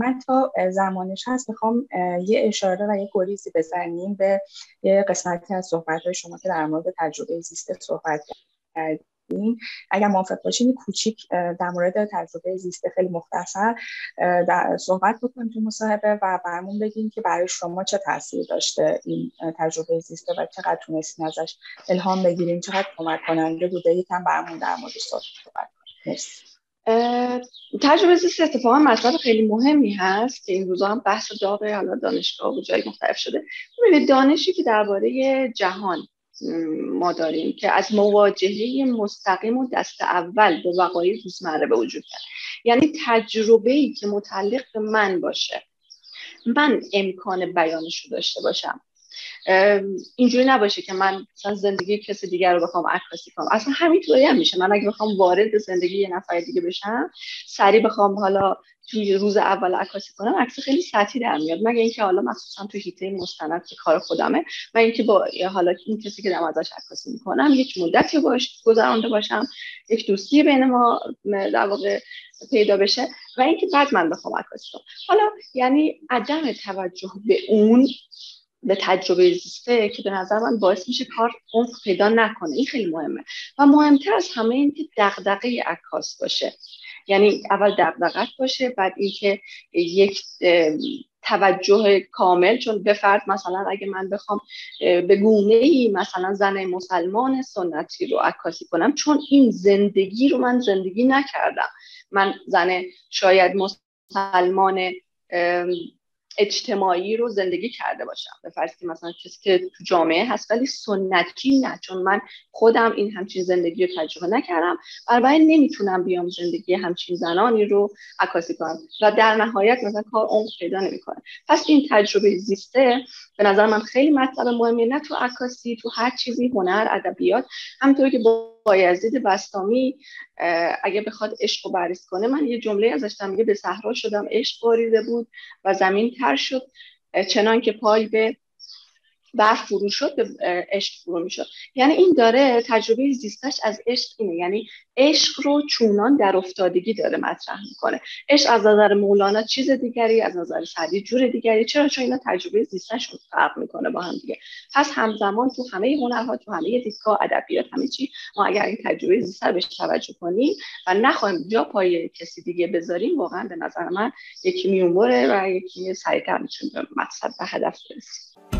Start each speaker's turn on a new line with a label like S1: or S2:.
S1: من تا زمانش هست می‌خوام یه اشاره و یه گریزی بزنیم به یه قسمتی از صحبت های شما که در مورد تجربه زیست صحبت کرد اگر موافق باشین کوچیک در مورد تجربه زیست خیلی مختصر در صحبت بکنیم تو مصاحبه و برمون بگیم که برای شما چه تاثیر داشته این تجربه زیسته و چقدر تونستین ازش الهام بگیریم چقدر کمک کننده بوده. یکم برمون در موردش صحبت کنیم
S2: تجربه زیست اتفاقا مطلب خیلی مهمی هست که این روزا هم بحث داغ حالا دانشگاه و جای مختلف شده. ببینید دانشی که درباره جهان ما داریم که از مواجهه مستقیم و دست اول به وقایع روزمره به وجود کرد یعنی تجربه ای که متعلق به من باشه. من امکان بیانش رو داشته باشم. اینجوری نباشه که من مثلا زندگی کسی دیگر رو بخوام عکاسی کنم. اصلا همینطوری هم میشه. من اگه بخوام وارد زندگی یه نفر دیگه بشم سریع بخوام حالا توی روز اول عکاسی کنم عکس خیلی سطحی در میاد. مگه اینکه حالا مخصوصا تو هیته مستند که کار خودمه و اینکه با حالا این کسی که دارم ازش عکاسی می‌کنم یک مدتی باش گذرانده باشم یک دوستی بین ما در واقع پیدا بشه و اینکه بعد من بخوام عکاسی کنم. حالا یعنی عدم توجه به اون به تجربه زیسته که به نظر من باعث میشه کار عمق پیدا نکنه. این خیلی مهمه. و مهمتر از همه این که دغدغه عکاس باشه. یعنی اول دغدغت باشه بعد اینکه یک توجه کامل. چون به فرد مثلا اگه من بخوام به گونه ای مثلا زن مسلمان سنتی رو عکاسی کنم چون این زندگی رو من زندگی نکردم. من زن شاید مسلمان اجتماعی رو زندگی کرده باشم. به فرض که مثلا کسی که تو جامعه هست ولی سنتی نه چون من خودم این همچین زندگی رو تجربه نکردم. بنابراین نمی‌تونم بیام زندگی همچین زنانی رو عکاسی کنم. و در نهایت مثلا کار عمق پیدا نمی‌کنه. پس این تجربه زیسته به نظر من خیلی مطلب مهمیه. نه تو عکاسی تو هر چیزی هنر ادبیات همونطوری که با بایزید بستامی اگه بخواد عشق رو بررسی کنه من یه جمله ازش میگه به صحرا شدم عشق باریده بود و زمین تر شد. چنان که پای به برف فرو شد به عشق فرو می‌شد. یعنی این داره تجربه زیستش از عشق اینه. یعنی عشق رو چونان در افتادگی داره مطرح می‌کنه. عشق از نظر مولانا چیز دیگری از نظر سعدی جور دیگری چرا؟ چون اینا تجربه زیستش رو فرق می‌کنه با هم دیگه. پس همزمان تو همه هنرها تو همه دیدگاه ادبیات همه چی ما اگر این تجربه زیست رو بهش توجه کنیم و نخواهیم جا پای کسی دیگه بذاریم واقعا به نظر من یکی میومره و یکی سریعتر می‌تونه به مقصد و هدف برسیم